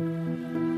Música